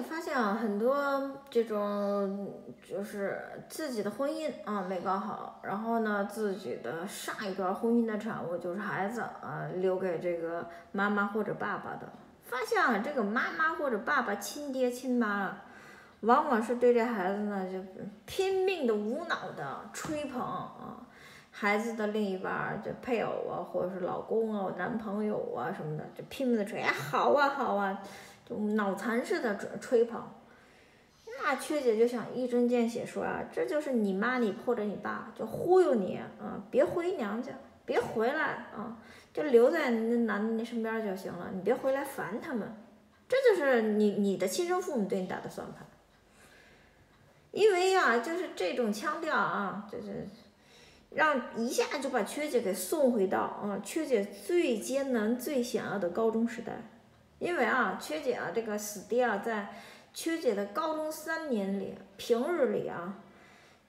发现啊，很多这种就是自己的婚姻啊没搞好，然后呢，自己的上一段婚姻的产物就是孩子啊，留给这个妈妈或者爸爸的。发现啊，这个妈妈或者爸爸亲爹亲妈，往往是对这孩子呢就拼命的无脑的吹捧啊，孩子的另一半就配偶啊，或者是老公啊、男朋友啊什么的，就拼命的吹，哎，好啊好啊。就脑残似的吹吹捧，那缺姐就想一针见血说啊，这就是你妈你或者你爸就忽悠你啊，别回娘家，别回来啊，就留在那男的那身边就行了，你别回来烦他们，这就是你你的亲生父母对你打的算盘。因为呀，就是这种腔调啊，就是让一下就把缺姐给送回到啊，缺姐最艰难最想要的高中时代。因为啊，缺姐啊，这个死爹啊，在缺姐的高中三年里，平日里啊，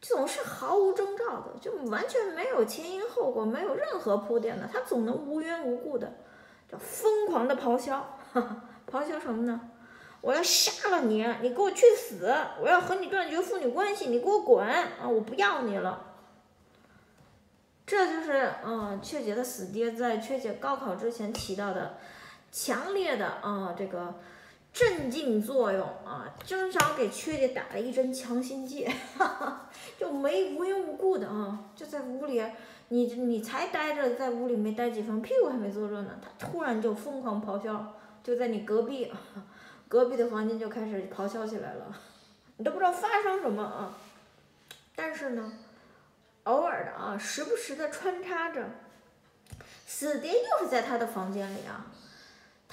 总是毫无征兆的，就完全没有前因后果，没有任何铺垫的，他总能无缘无故的，就疯狂的咆哮，咆哮什么呢？我要杀了你，你给我去死！我要和你断绝父女关系，你给我滚啊！我不要你了。这就是，嗯，缺姐的死爹在缺姐高考之前提到的。强烈的啊，这个镇静作用啊，经常给缺姐打了一针强心剂，就没无缘无故的啊，就在屋里，你你才待着，在屋里没待几分屁股还没坐热呢，他突然就疯狂咆哮，就在你隔壁，隔壁的房间就开始咆哮起来了，你都不知道发生什么啊，但是呢，偶尔的啊，时不时的穿插着，死爹又是在他的房间里啊。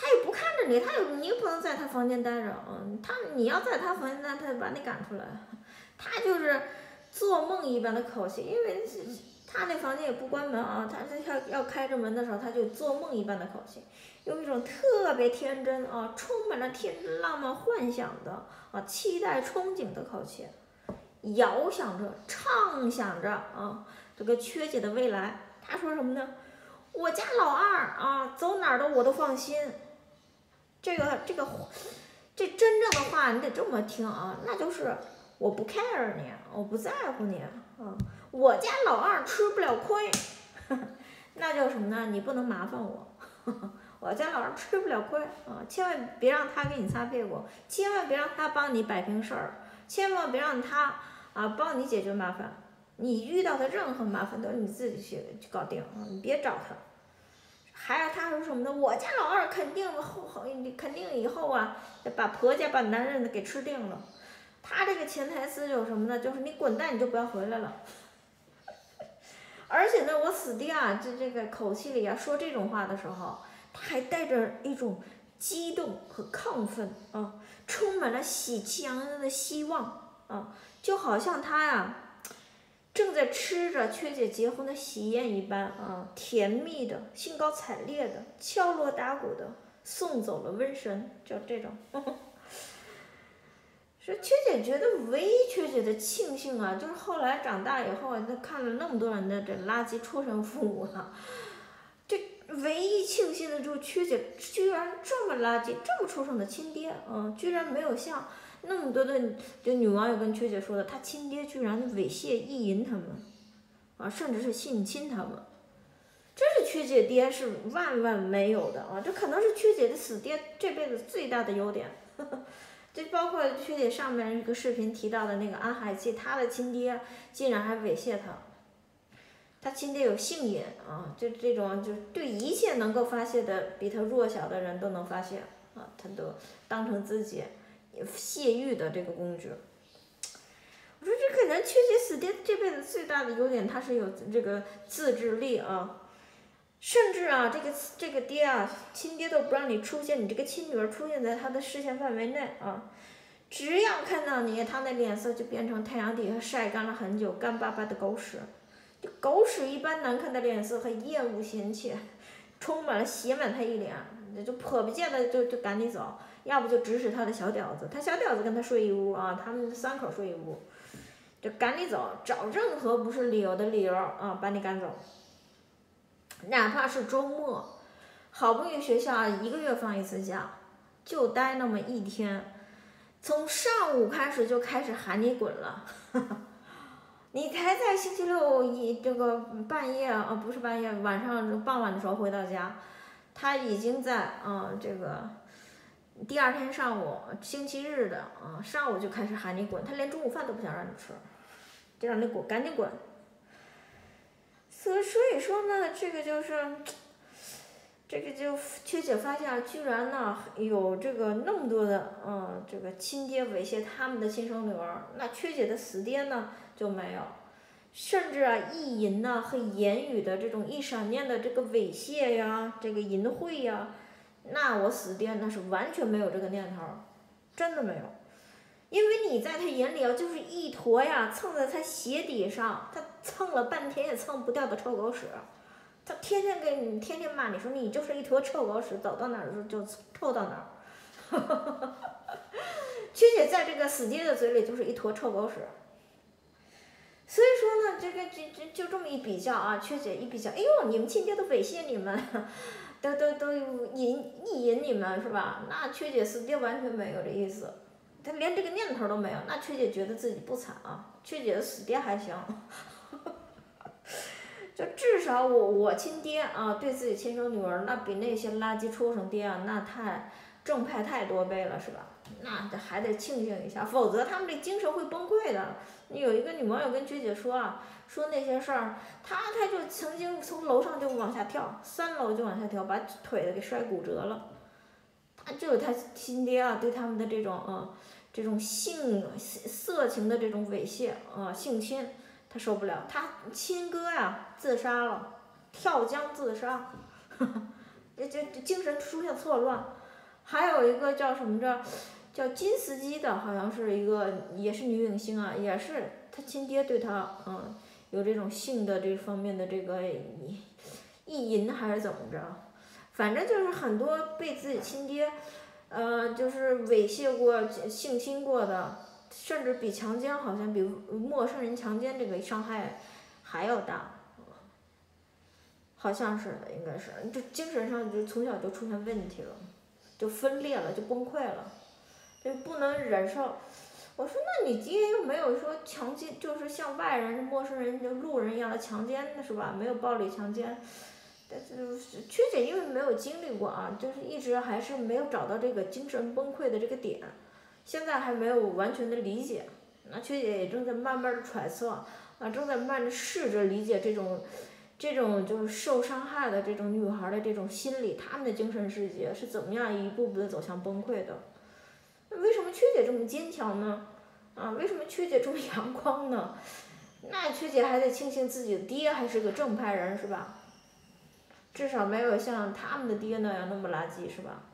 他也不看着你，他又你又不能在他房间待着，嗯，他你要在他房间待，他就把你赶出来。他就是做梦一般的口气，因为他那房间也不关门啊，他要要开着门的时候，他就做梦一般的口气，用一种特别天真啊，充满了天真浪漫幻想的啊，期待憧憬的口气，遥想着畅想着啊，这个缺姐的未来。他说什么呢？我家老二啊，走哪儿的我都放心。这个这个，这真正的话你得这么听啊，那就是我不 care 你，我不在乎你啊。我家老二吃不了亏，那叫什么呢？你不能麻烦我。我家老二吃不了亏啊，千万别让他给你擦屁股，千万别让他帮你摆平事儿，千万别让他啊帮你解决麻烦。你遇到的任何麻烦都是你自己去去搞定啊，你别找他。还有他说什么呢？我家老二肯定后后，肯定以后啊，把婆家把男人给吃定了。他这个潜台词有什么呢？就是你滚蛋，你就不要回来了。而且呢，我死爹啊，这这个口气里啊，说这种话的时候，他还带着一种激动和亢奋啊，充满了喜气洋洋的希望啊，就好像他呀。正在吃着缺姐结婚的喜宴一般啊，甜蜜的、兴高采烈的、敲锣打鼓的送走了瘟神，就这种。说缺姐觉得唯一缺姐的庆幸啊，就是后来长大以后那，看了那么多人的这垃圾畜生父母啊，这唯一庆幸的就是缺姐居然这么垃圾、这么畜生的亲爹啊，居然没有像。那么多的就女网友跟缺姐说的，他亲爹居然猥亵意淫他们，啊，甚至是性侵他们，这是缺姐爹是万万没有的啊！这可能是缺姐的死爹这辈子最大的优点，这包括缺姐上面一个视频提到的那个安海气，他的亲爹竟然还猥亵他，他亲爹有性瘾啊，就这种就对一切能够发泄的比他弱小的人都能发泄啊，他都当成自己。泄欲的这个工具，我说这可能缺姐死爹这辈子最大的优点，他是有这个自制力啊，甚至啊，这个这个爹啊，亲爹都不让你出现，你这个亲女儿出现在他的视线范围内啊，只要看到你，他那脸色就变成太阳底下晒干了很久干巴巴的狗屎，就狗屎一般难看的脸色和厌恶嫌弃，充满了写满他一脸，那就迫不及待的就就赶你走。要不就指使他的小屌子，他小屌子跟他睡一屋啊，他们三口睡一屋，就赶你走，找任何不是理由的理由啊，把你赶走。哪怕是周末，好不容易学校一个月放一次假，就待那么一天，从上午开始就开始喊你滚了，你才在星期六一这个半夜啊，不是半夜，晚上傍晚的时候回到家，他已经在啊这个第二天上午星期日的啊上午就开始喊你滚，他连中午饭都不想让你吃，就让你滚，赶紧滚。所所以说呢，这个就是。这个就缺姐发现，居然呢有这个那么多的，嗯，这个亲爹猥亵他们的亲生女儿，那缺姐的死爹呢就没有，甚至啊意淫呢和言语的这种一闪念的这个猥亵呀，这个淫秽呀，那我死爹那是完全没有这个念头，真的没有，因为你在他眼里啊就是一坨呀蹭在他鞋底上，他蹭了半天也蹭不掉的臭狗屎。他天天给你，天天骂你说你就是一坨臭狗屎，走到哪儿就臭到哪儿。缺姐在这个死爹的嘴里就是一坨臭狗屎。所以说呢，这个就就就这么一比较啊，缺姐一比较，哎呦，你们亲爹都猥亵你们，都都都引意淫你们是吧？那曲姐死爹完全没有这意思，他连这个念头都没有。那曲姐觉得自己不惨啊，曲姐的死爹还行。就至少我我亲爹啊，对自己亲生女儿，那比那些垃圾畜生爹啊，那太正派太多倍了，是吧？那得还得庆幸一下，否则他们这精神会崩溃的。你有一个女网友跟菊姐说啊，说那些事儿，她她就曾经从楼上就往下跳，三楼就往下跳，把腿的给摔骨折了。她就是她亲爹啊，对他们的这种啊，这种性色情的这种猥亵啊，性侵。她受不了，她亲哥呀自杀了，跳江自杀，这这精神出现错乱。还有一个叫什么着，叫金斯基的，好像是一个也是女影星啊，也是她亲爹对她嗯有这种性的这方面的这个意淫还是怎么着，反正就是很多被自己亲爹呃就是猥亵过、性侵过的。甚至比强奸好像比陌生人强奸这个伤害还要大，好像是的，应该是，就精神上就从小就出现问题了，就分裂了，就崩溃了，就不能忍受。我说那你爹又没有说强奸，就是像外人、陌生人、就路人一样的强奸的是吧？没有暴力强奸，但是缺姐因为没有经历过啊，就是一直还是没有找到这个精神崩溃的这个点。现在还没有完全的理解，那缺姐也正在慢慢的揣测，啊，正在慢着试着理解这种，这种就是受伤害的这种女孩的这种心理，她们的精神世界是怎么样一步步的走向崩溃的？为什么缺姐这么坚强呢？啊，为什么缺姐这么阳光呢？那缺姐还得庆幸自己的爹还是个正派人是吧？至少没有像他们的爹那样那么垃圾是吧？